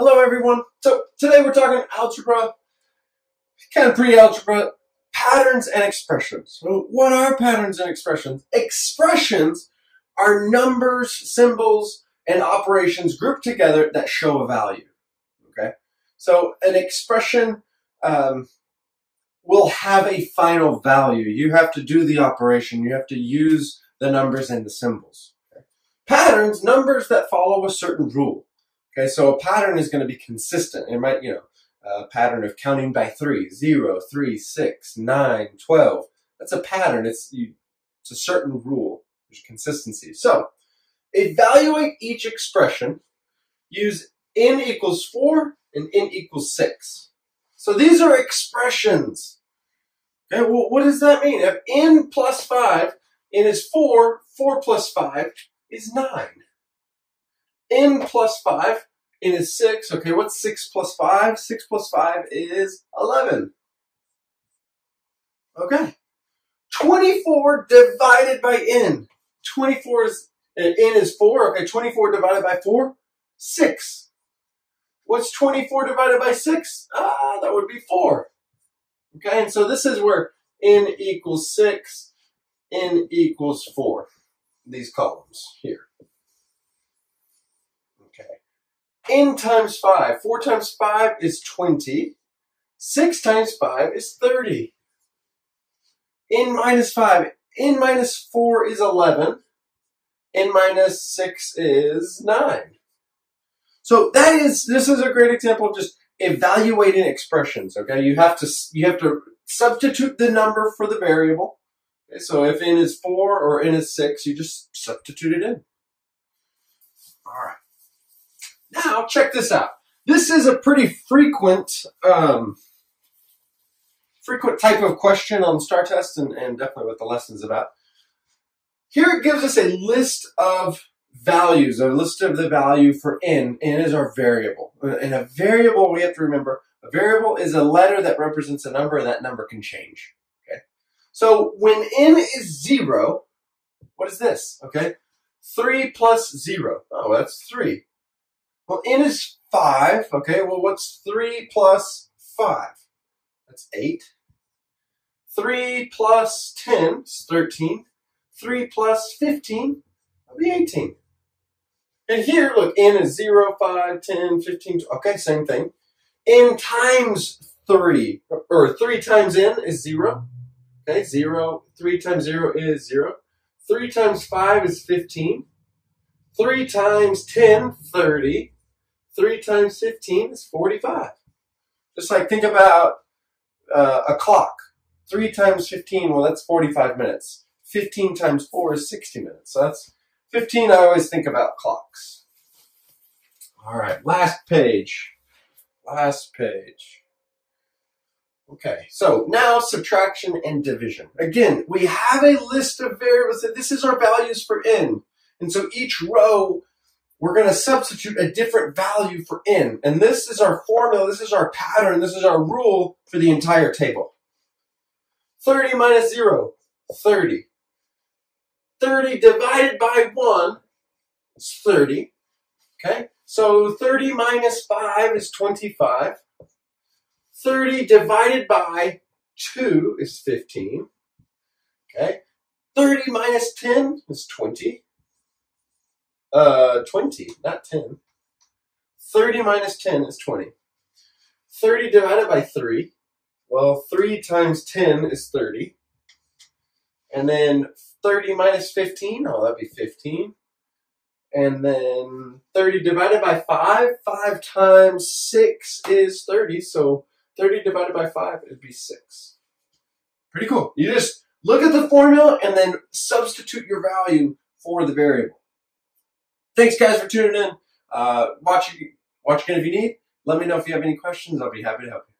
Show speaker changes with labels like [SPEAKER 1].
[SPEAKER 1] Hello everyone. So today we're talking algebra, kind of pre-algebra, patterns and expressions. So what are patterns and expressions? Expressions are numbers, symbols, and operations grouped together that show a value. Okay? So an expression um, will have a final value. You have to do the operation. You have to use the numbers and the symbols. Okay? Patterns, numbers that follow a certain rule. Okay, so a pattern is going to be consistent. It might, you know, a pattern of counting by three, zero, three, six, nine, twelve. That's a pattern. It's you, it's a certain rule. There's consistency. So evaluate each expression. Use n equals four and n equals six. So these are expressions. Okay, well, what does that mean? If n plus five, n is four, four plus five is nine n plus 5, n is 6. Okay, what's 6 plus 5? 6 plus 5 is 11. Okay. 24 divided by n. 24 is, n is 4. Okay, 24 divided by 4? 6. What's 24 divided by 6? Ah, that would be 4. Okay, and so this is where n equals 6, n equals 4. These columns here. N times 5. 4 times 5 is 20. 6 times 5 is 30. n minus 5. n minus 4 is 11. n minus 6 is 9. So that is, this is a great example of just evaluating expressions, okay? You have to, you have to substitute the number for the variable. Okay, so if n is 4 or n is 6, you just substitute it in. All right. Now, check this out. This is a pretty frequent, um, frequent type of question on STAAR test and, and definitely what the lesson's about. Here it gives us a list of values, a list of the value for n. n is our variable. And a variable, we have to remember, a variable is a letter that represents a number and that number can change. Okay. So when n is zero, what is this? Okay. Three plus zero. Oh, that's three. Well, n is 5. Okay, well, what's 3 plus 5? That's 8. 3 plus 10 is 13. 3 plus 15 will be 18. And here, look, n is 0, 5, 10, 15. Okay, same thing. n times 3, or 3 times n is 0. Okay, 0. 3 times 0 is 0. 3 times 5 is 15. 3 times 10, 30. 3 times 15 is 45. Just like think about uh, a clock. 3 times 15, well, that's 45 minutes. 15 times 4 is 60 minutes. So that's 15. I always think about clocks. All right, last page. Last page. Okay, so now subtraction and division. Again, we have a list of variables this is our values for n. And so each row we're going to substitute a different value for n. And this is our formula, this is our pattern, this is our rule for the entire table. 30 minus 0, 30. 30 divided by 1 is 30. Okay? So 30 minus 5 is 25. 30 divided by 2 is 15. Okay? 30 minus 10 is 20. Uh, 20, not 10. 30 minus 10 is 20. 30 divided by 3. Well, 3 times 10 is 30. And then 30 minus 15, oh, that'd be 15. And then 30 divided by 5, 5 times 6 is 30. So 30 divided by 5 would be 6. Pretty cool. You just look at the formula and then substitute your value for the variable. Thanks, guys, for tuning in. Uh, watch, watch again if you need. Let me know if you have any questions. I'll be happy to help you.